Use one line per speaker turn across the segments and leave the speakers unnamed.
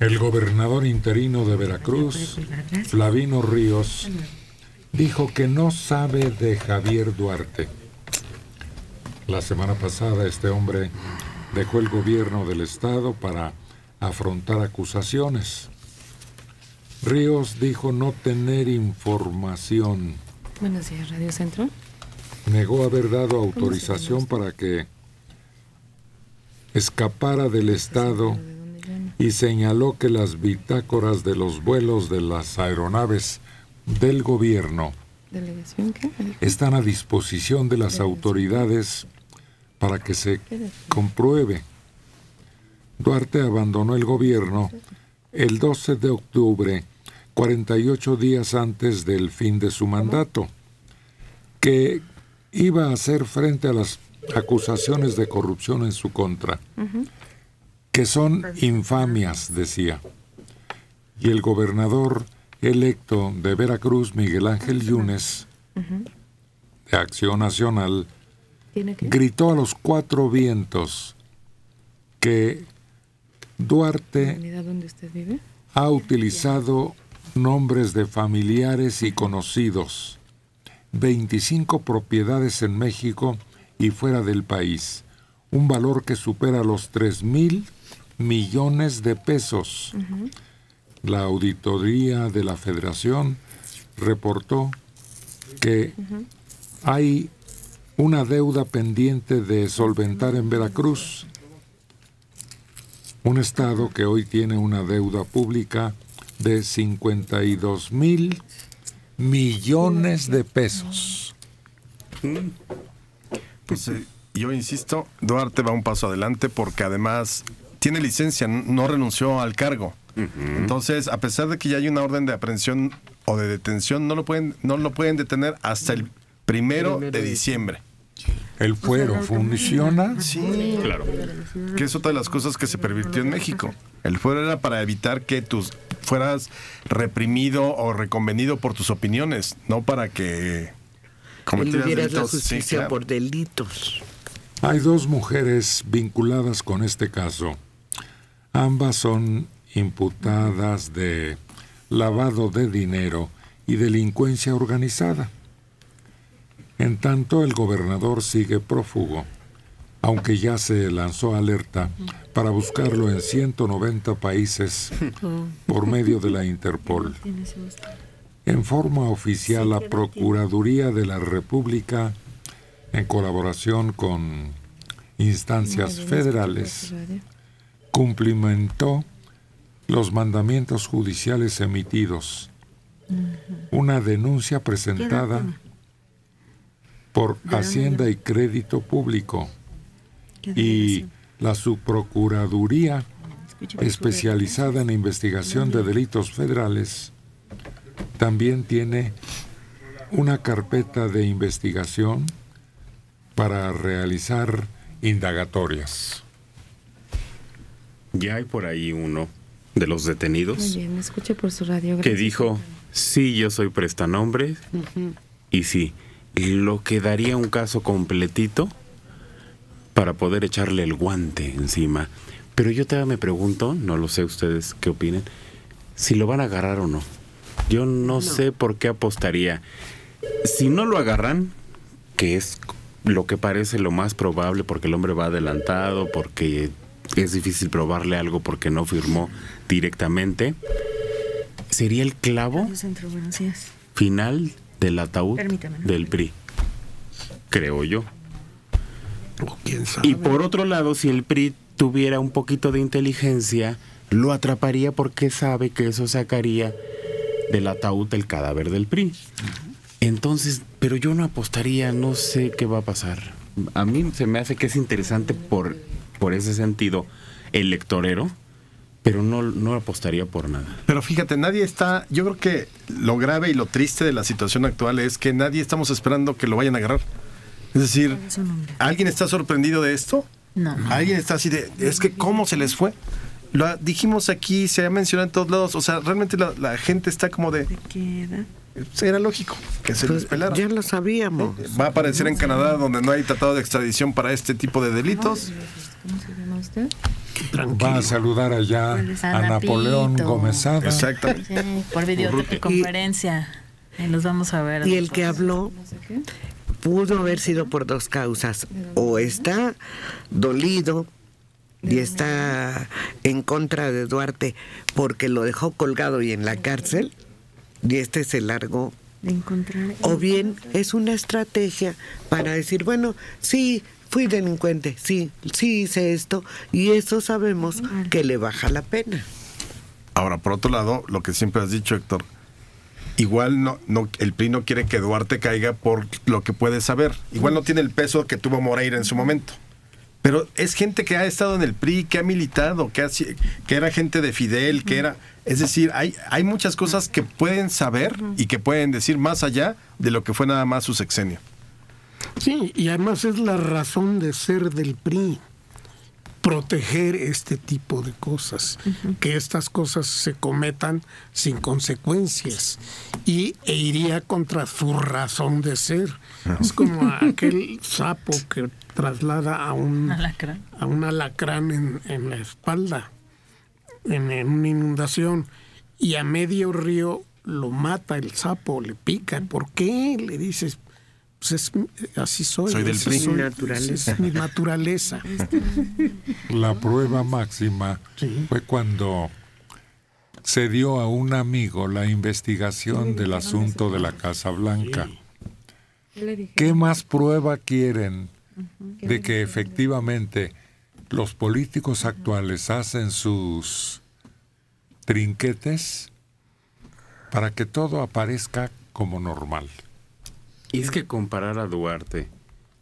El gobernador interino de Veracruz, Flavino Ríos, dijo que no sabe de Javier Duarte. La semana pasada este hombre dejó el gobierno del estado para afrontar acusaciones. Ríos dijo no tener información.
Buenos días, Radio Centro.
Negó haber dado autorización para que escapara del estado y señaló que las bitácoras de los vuelos de las aeronaves del gobierno están a disposición de las autoridades para que se compruebe. Duarte abandonó el gobierno el 12 de octubre, 48 días antes del fin de su mandato, que iba a hacer frente a las acusaciones de corrupción en su contra, que son infamias, decía. Y el gobernador electo de Veracruz, Miguel Ángel Yunes, de Acción Nacional, gritó a los cuatro vientos que Duarte ha utilizado nombres de familiares y conocidos, 25 propiedades en México y fuera del país, un valor que supera los 3 mil millones de pesos. La auditoría de la federación reportó que hay una deuda pendiente de solventar en Veracruz, un estado que hoy tiene una deuda pública de 52 mil millones de pesos.
Pues eh, yo insisto, Duarte va un paso adelante porque además tiene licencia, no renunció al cargo. Entonces, a pesar de que ya hay una orden de aprehensión o de detención, no lo pueden, no lo pueden detener hasta el primero de diciembre.
¿El fuero funciona?
Sí, claro. Que es otra de las cosas que se pervirtió en México. El fuero era para evitar que tus fueras reprimido o reconvenido por tus opiniones, no para que
cometieras la justicia por delitos.
Hay dos mujeres vinculadas con este caso. Ambas son imputadas de lavado de dinero y delincuencia organizada. En tanto, el gobernador sigue prófugo, aunque ya se lanzó alerta para buscarlo en 190 países por medio de la Interpol. En forma oficial, la Procuraduría de la República, en colaboración con instancias federales, cumplimentó los mandamientos judiciales emitidos. Una denuncia presentada por Hacienda y Crédito Público. Y la Subprocuraduría especializada en investigación de delitos federales también tiene una carpeta de investigación para realizar indagatorias.
Ya hay por ahí uno de los detenidos que dijo, sí, yo soy prestanombre y sí, lo que daría un caso completito para poder echarle el guante encima. Pero yo todavía me pregunto, no lo sé ustedes qué opinen, si lo van a agarrar o no. Yo no, sé por qué apostaría. Si no lo agarran, que es lo que parece lo más probable porque el hombre va adelantado, porque es difícil probarle algo porque no firmó directamente, sería el clavo final del ataúd del PRI, creo yo. Y por otro lado, si el PRI tuviera un poquito de inteligencia, lo atraparía porque sabe que eso sacaría del ataúd el cadáver del PRI. Entonces, pero yo no apostaría, no sé qué va a pasar. A mí se me hace que es interesante por, por ese sentido electorero, pero no, no apostaría por nada.
Pero fíjate, nadie está, yo creo que lo grave y lo triste de la situación actual es que nadie estamos esperando que lo vayan a agarrar. Es decir, ¿alguien está sorprendido de esto?
No.
¿Alguien está así de, es que cómo se les fue? Lo dijimos aquí, se ha mencionado en todos lados, o sea, realmente la, gente está como de... Era lógico que se les pelara.
Ya lo sabíamos.
Va a aparecer en Canadá donde no hay tratado de extradición para este tipo de delitos
¿Cómo se llama usted?
Va a saludar allá a Napoleón Gómez
Exactamente.
Sí, por videoconferencia. Y nos vamos a ver.
Y el que habló pudo haber sido por dos causas. O está dolido y está en contra de Duarte porque lo dejó colgado y en la cárcel y este se largó. O bien es una estrategia para decir, bueno, sí, fui delincuente, sí, sí hice esto y eso sabemos que le baja la pena.
Ahora, por otro lado, lo que siempre has dicho, Héctor, igual no, no, el PRI no quiere que Duarte caiga por lo que puede saber. Igual no tiene el peso que tuvo Moreira en su momento. Pero es gente que ha estado en el PRI, que ha militado, que, que era gente de Fidel, que era... Es decir, hay, hay muchas cosas que pueden saber y que pueden decir más allá de lo que fue nada más su sexenio.
Sí, y además es la razón de ser del PRI proteger este tipo de cosas, que estas cosas se cometan sin consecuencias y e iría contra su razón de ser. Es como aquel sapo que traslada a un alacrán, a un alacrán en, en la espalda, en, en, una inundación, y a medio río lo mata el sapo, le pica. ¿Por qué? Le dices, pues es, así soy.
Soy del
PRI. naturaleza. Es mi naturaleza.
La prueba máxima fue cuando se dio a un amigo la investigación del asunto de la Casa Blanca. ¿Qué más prueba quieren de que efectivamente los políticos actuales hacen sus trinquetes para que todo aparezca como normal?
Y es que comparar a Duarte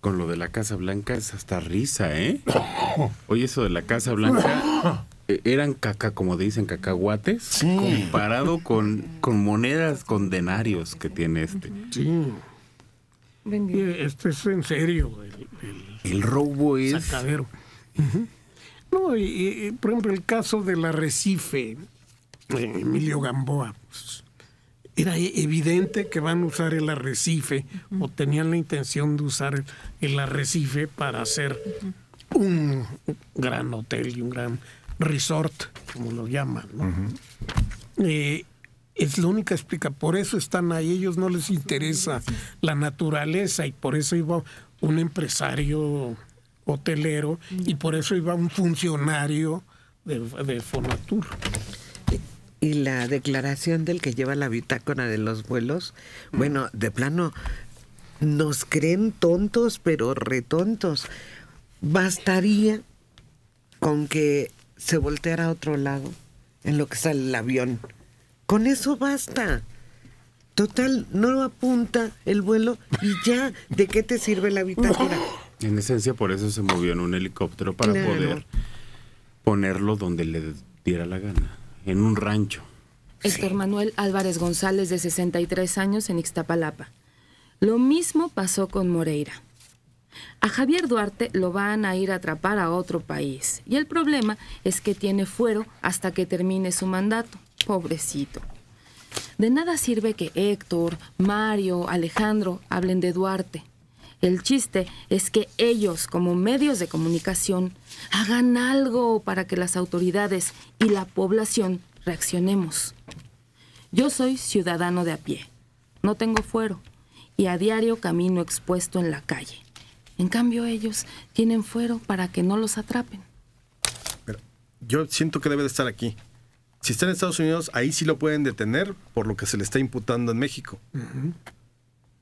con lo de la Casa Blanca es hasta risa, ¿eh? Oye, eso de la Casa Blanca eh, eran caca, como dicen, cacahuates, comparado con, con monedas, con denarios que tiene este.
Sí. Este es en serio.
El, robo es.
Sacadero. No, y, por ejemplo, el caso del arrecife, Emilio Gamboa. Pues, era e-, evidente que van a usar el arrecife o tenían la intención de usar el arrecife para hacer un gran hotel y un gran resort, como lo llaman. Eh, es la única explica, por eso están ahí, ellos no les interesa la naturaleza y por eso iba un empresario hotelero y por eso iba un funcionario de, de Fonatur
y la declaración del que lleva la bitácora de los vuelos, bueno, de plano, nos creen tontos, pero retontos. Bastaría con que se volteara a otro lado en lo que sale el avión. Con eso basta. Total, no apunta el vuelo y ya, ¿de qué te sirve la bitácora?
En esencia, por eso se movió en un helicóptero para poder ponerlo donde le diera la gana en un rancho.
Héctor Manuel Álvarez González, de 63 años, en Ixtapalapa. Lo mismo pasó con Moreira. A Javier Duarte lo van a ir a atrapar a otro país. Y el problema es que tiene fuero hasta que termine su mandato. Pobrecito. De nada sirve que Héctor, Mario, Alejandro hablen de Duarte. El chiste es que ellos, como medios de comunicación, hagan algo para que las autoridades y la población reaccionemos. Yo soy ciudadano de a pie, no tengo fuero y a diario camino expuesto en la calle. En cambio ellos tienen fuero para que no los atrapen.
Pero yo siento que debe de estar aquí. Si está en Estados Unidos, ahí sí lo pueden detener por lo que se le está imputando en México.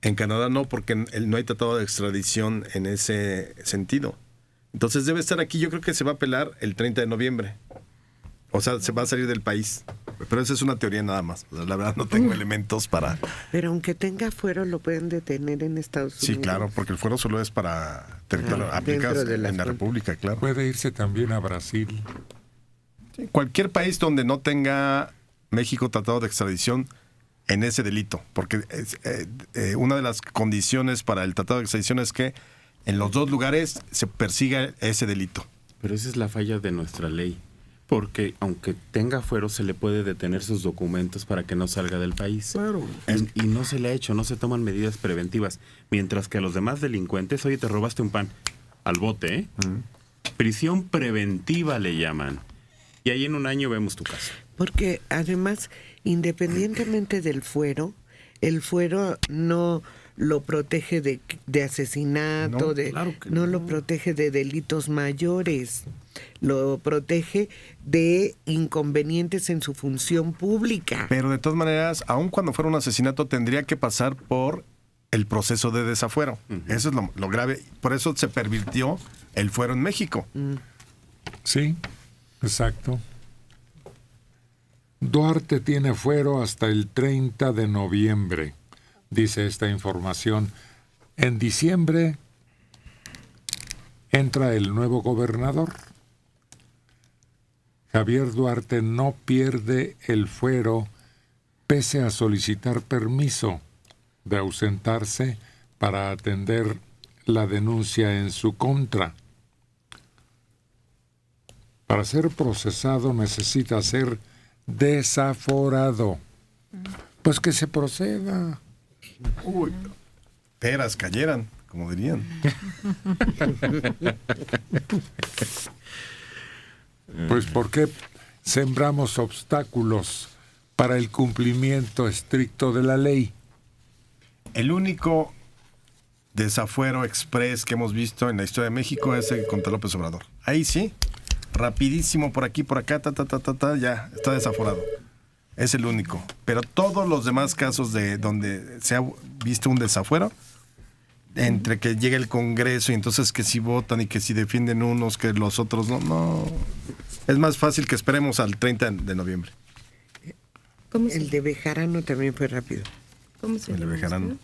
En Canadá no, porque no hay tratado de extradición en ese sentido. Entonces debe estar aquí. Yo creo que se va a apelar el 30 de noviembre. O sea, se va a salir del país. Pero esa es una teoría nada más. la verdad no tengo elementos para...
Pero aunque tenga fuero, lo pueden detener en Estados Unidos.
Sí, claro, porque el fuero solo es para territorio ah, en la República, claro.
Puede irse también a Brasil.
cualquier país donde no tenga México tratado de extradición en ese delito. Porque eh, eh, una de las condiciones para el tratado de extradición es que en los dos lugares se persiga ese delito.
Pero esa es la falla de nuestra ley porque aunque tenga fuero se le puede detener sus documentos para que no salga del país.
Claro.
Y, no se le ha hecho, no se toman medidas preventivas. Mientras que a los demás delincuentes, oye, te robaste un pan al bote, ¿eh? Prisión preventiva le llaman. Y ahí en un año vemos tu caso.
Porque además, independientemente del fuero, el fuero no lo protege de, asesinato, no, de, no, lo protege de delitos mayores, lo protege de inconvenientes en su función pública.
Pero de todas maneras, aun cuando fuera un asesinato, tendría que pasar por el proceso de desafuero. Eso es lo, grave. Por eso se pervirtió el fuero en México. Mm.
Sí, exacto. Duarte tiene fuero hasta el 30 de noviembre dice esta información. En diciembre entra el nuevo gobernador. Javier Duarte no pierde el fuero pese a solicitar permiso de ausentarse para atender la denuncia en su contra. Para ser procesado necesita ser desaforado. Pues que se proceda.
Uy, peras cayeran, como dirían.
Pues ¿por qué sembramos obstáculos para el cumplimiento estricto de la ley?
El único desafuero express que hemos visto en la historia de México es el contra López Obrador. Ahí sí, rapidísimo por aquí, por acá, ta, ta, ta, ta, ta ya, está desaforado. Es el único. Pero todos los demás casos de donde se ha visto un desafuero, entre que llega el Congreso y entonces que si votan y que si defienden unos que los otros no, no. Es más fácil que esperemos al 30 de noviembre.
el de Bejarano también fue rápido.
¿Cómo se llama?
El de Bejarano.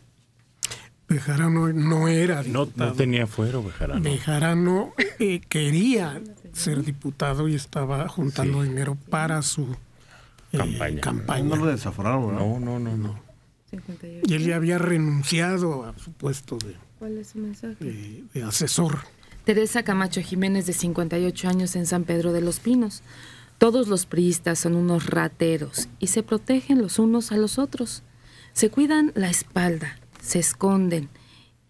Bejarano no era
diputado. No, tenía fuero Bejarano.
Bejarano eh, quería ser diputado y estaba juntando dinero para su
campaña.
campaña.
No lo desaforaron,
¿no? No, no, no.
Y él ya había renunciado a su puesto de,
¿Cuál es su
mensaje? de, asesor.
Teresa Camacho Jiménez, de 58 años, en San Pedro de los Pinos. Todos los priistas son unos rateros y se protegen los unos a los otros. Se cuidan la espalda, se esconden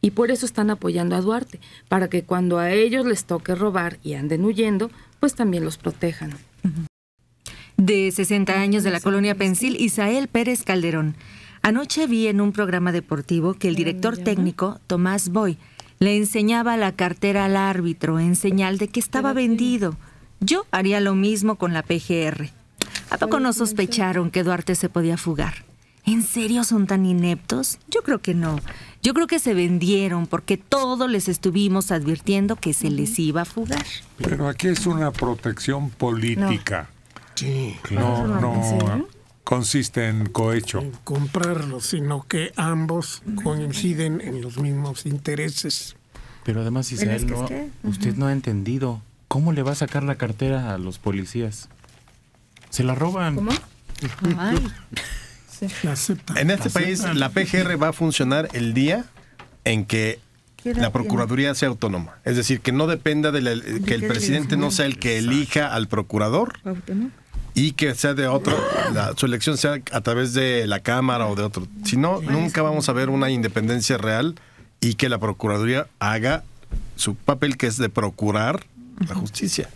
y por eso están apoyando a Duarte, para que cuando a ellos les toque robar y anden huyendo, pues también los protejan
de 60 años de la colonia Pensil, Isael Pérez Calderón. Anoche vi en un programa deportivo que el director técnico, Tomás Boy, le enseñaba la cartera al árbitro en señal de que estaba vendido. Yo haría lo mismo con la PGR. ¿A poco no sospecharon que Duarte se podía fugar? ¿En serio son tan ineptos? Yo creo que no. Yo creo que se vendieron porque todos les estuvimos advirtiendo que se les iba a fugar.
Pero aquí es una protección política.
Sí,
no, no consiste en cohecho. En
comprarlo, sino que ambos coinciden en los mismos intereses.
Pero además, Isabel, no, usted no ha entendido. ¿Cómo le va a sacar la cartera a los policías? Se la roban.
¿Cómo?
En este país, la PGR va a funcionar el día en que la Procuraduría sea autónoma. Es decir, que no dependa de que el presidente no sea el que elija al procurador, y que sea de otro, su elección sea a través de la Cámara o de otro. Si no, nunca vamos a ver una independencia real y que la Procuraduría haga su papel que es de procurar la justicia.